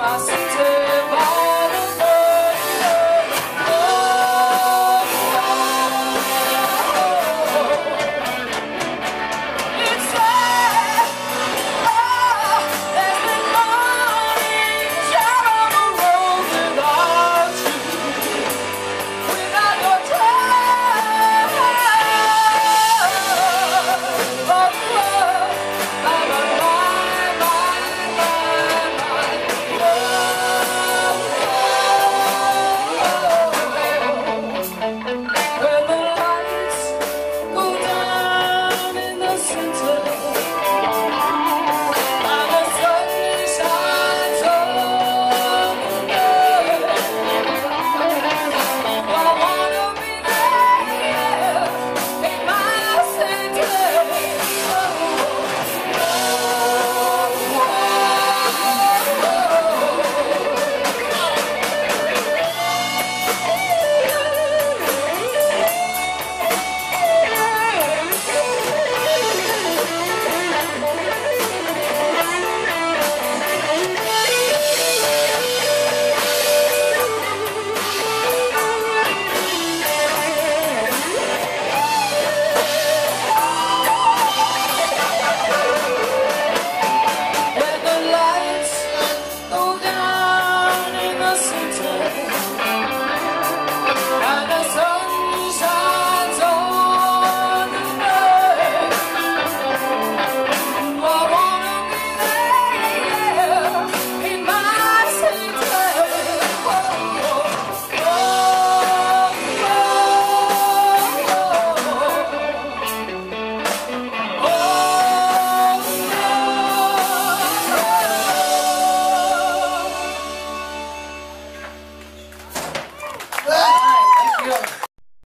must.